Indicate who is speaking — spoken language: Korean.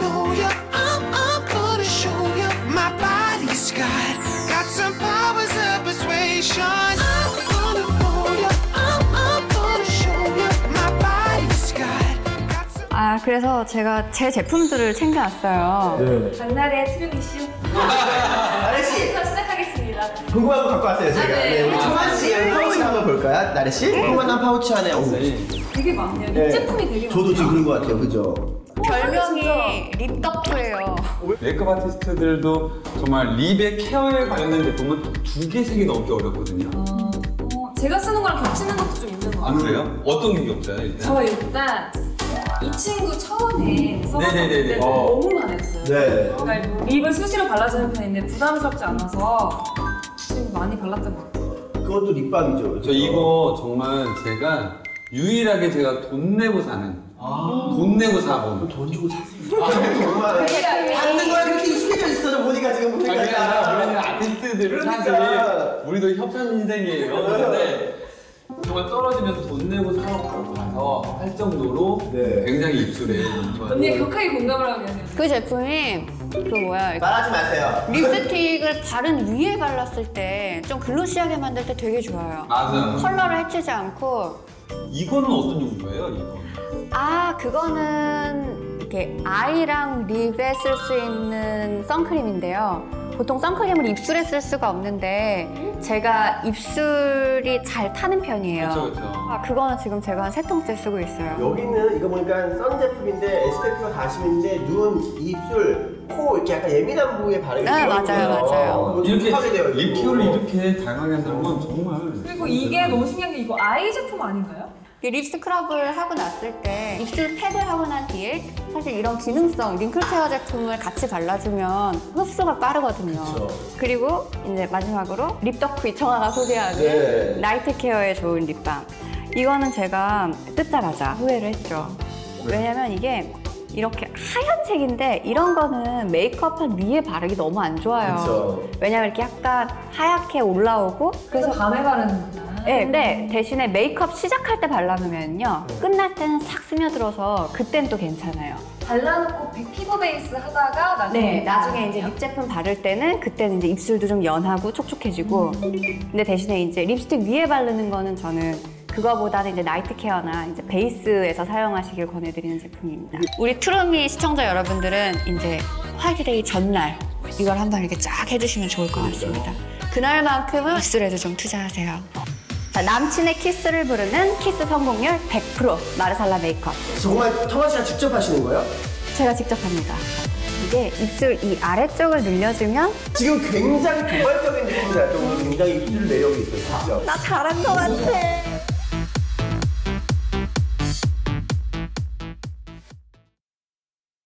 Speaker 1: know ya. I'm, I'm gonna show ya. My body's got, got some powers of persuasion. I'm gonna know ya. I'm, I'm gonna show ya. My body's got, got some.
Speaker 2: 아 그래서 제가 제 제품들을 챙겨왔어요.
Speaker 3: 네.
Speaker 4: 장날의 트림 이슈
Speaker 3: 나래 씨
Speaker 4: 부터 시작하겠습니다.
Speaker 3: 궁금한 거 갖고 왔어요 제가.
Speaker 4: 아, 네.
Speaker 3: 네, 우리 청아 씨 의 파우치 한번 볼까요? 나래 씨? 궁금한 파우치 안에 오.
Speaker 4: 되게 많네요.
Speaker 3: 네.
Speaker 4: 립 제품이 되게 많아요.
Speaker 3: 저도 지금 그런 것 같아요, 그죠?
Speaker 2: 별명이 립덕후예요.
Speaker 5: 메이크업 아티스트들도 정말 립의 케어에 관련된 제품은 두 개, 세 개 넘기 어렵거든요.
Speaker 4: 어, 제가 쓰는 거랑 겹치는 것도 좀 있는
Speaker 5: 것안
Speaker 4: 같아요.
Speaker 5: 그래요? 어떤 게 겹쳐요, 일단?
Speaker 4: 저 일단 이 친구 처음에
Speaker 5: 네네네네.
Speaker 4: 때
Speaker 3: 어.
Speaker 4: 너무 많았어요.
Speaker 3: 네.
Speaker 4: 그러니까 립을 수시로 발라주는 편인데 부담스럽지 않아서 지금 많이 발랐던 것 같아요.
Speaker 3: 그것도 립밤이죠.
Speaker 5: 저 이거 정말 제가 유일하게 제가 돈 내고 사는 돈 내고 사본
Speaker 3: 돈 주고 사세요. 아, 정말. 받는 거에 그렇게 익숙해져 있어, 보니까 지금 보니까.
Speaker 5: 우리는 아티스트들은 사실
Speaker 3: 그러니까.
Speaker 5: 우리도 협찬 인생이에요. 그런데 정말 떨어지면서 돈 내고 사고 가서 할 정도로
Speaker 3: 네.
Speaker 5: 굉장히 입술에
Speaker 4: 언니 격하게 공감을 하고 계세요.
Speaker 2: 그 제품이 그 뭐야
Speaker 3: 말하지 마세요.
Speaker 2: 립스틱을 바른 위에 발랐을 때 좀 글로시하게 만들 때 되게 좋아요.
Speaker 5: 맞아요.
Speaker 2: 컬러를 해치지 않고
Speaker 5: 이거는 어떤 용도예요? 이거?
Speaker 2: 아 그거는 이렇게 아이랑 립에 쓸 수 있는 선크림인데요. 보통 선크림을 입술에 쓸 수가 없는데 제가 입술이 잘 타는 편이에요.
Speaker 5: 그렇죠, 그렇죠.
Speaker 2: 아 그거는 지금 제가 한 세 통째 쓰고 있어요.
Speaker 3: 여기는 이거 보니까 선 제품인데 SPF가 40인데 눈, 입술, 코 이렇게 약간 예민한 부위에 바르기
Speaker 2: 네, 맞아요, 맞아요.
Speaker 5: 이렇게
Speaker 3: 하게 돼요.
Speaker 5: 립 케어를 이렇게 다양하게 한다는 건 정말
Speaker 4: 그리고 이게 너무 신기한 게 이거 아이 제품 아닌가요?
Speaker 2: 이 lip scrub을 하고 났을 때 입술 팩을 하고 난 뒤에 사실 이런 기능성 wrinkle care 제품을 같이 발라주면 흡수가 빠르거든요.
Speaker 3: 그쵸.
Speaker 2: 그리고 이제 마지막으로 립덕후 이청아가 소개하는
Speaker 3: 네.
Speaker 2: night care에 좋은 lip balm. 이거는 제가 뜯자마자 후회를 했죠. 왜냐면 이게 이렇게 하얀색인데 이런 거는 메이크업한 위에 바르기 너무 안 좋아요.
Speaker 3: 그쵸.
Speaker 2: 왜냐면 이렇게 약간 하얗게 올라오고
Speaker 4: 그래서 밤에 바르는구나.
Speaker 2: 네, 근데 대신에 메이크업 시작할 때 발라놓으면요 끝날 때는 싹 스며들어서 그땐 또 괜찮아요.
Speaker 4: 발라놓고 비- 피부 베이스 하다가 나중에
Speaker 2: 네, 나중에 이제 lip 제품 바를 때는 그때는 이제 입술도 좀 연하고 촉촉해지고 근데 대신에 이제 립스틱 위에 바르는 거는 저는 그거보다는 이제 night care나 이제 베이스에서 사용하시길 권해드리는 제품입니다. 우리 트루미 시청자 여러분들은 이제 화이트데이 전날 이걸 한번 이렇게 쫙 해주시면 좋을 것 같습니다. 그날만큼은 입술에도 좀 투자하세요. 자, 남친의 키스를 부르는 키스 성공률 100% 마르살라 메이크업.
Speaker 3: 정말 터마 씨가 직접 하시는 거예요?
Speaker 2: 제가 직접 합니다. 이게 입술 이 아래쪽을 늘려주면
Speaker 3: 지금 굉장히 도발적인 느낌이 날 정도로 굉장히 입술 매력이 있어요, 진짜.
Speaker 2: 나 잘한 것 같아.